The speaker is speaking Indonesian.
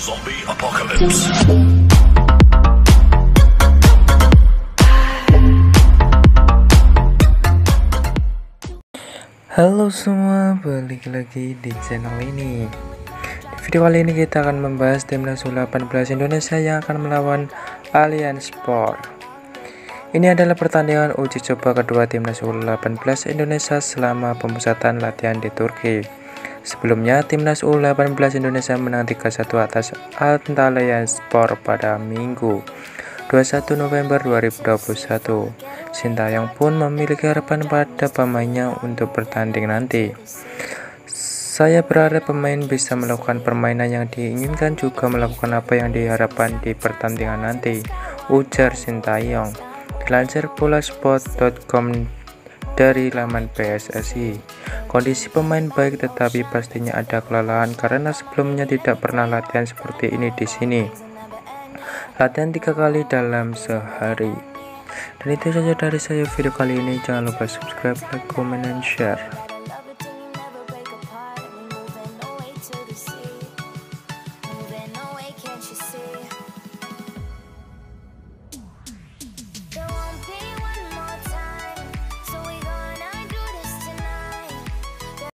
Halo semua, balik lagi di channel ini. Di video kali ini kita akan membahas timnas U18 Indonesia yang akan melawan Allianz Sport. Ini adalah pertandingan uji coba kedua timnas U18 Indonesia selama pemusatan latihan di Turki. Sebelumnya, timnas U18 Indonesia menang 3-1 atas Allianz Sport pada Minggu 21 November 2021. Sintayong pun memiliki harapan pada pemainnya untuk bertanding nanti. Saya berharap pemain bisa melakukan permainan yang diinginkan juga melakukan apa yang diharapkan di pertandingan nanti, ujar Sintayong. Dilansir bolasport.com dari laman PSSI. Kondisi pemain baik tetapi pastinya ada kelelahan karena sebelumnya tidak pernah latihan seperti ini di sini. Latihan tiga kali dalam sehari. Dan itu saja dari saya video kali ini. Jangan lupa subscribe, like, comment, dan share.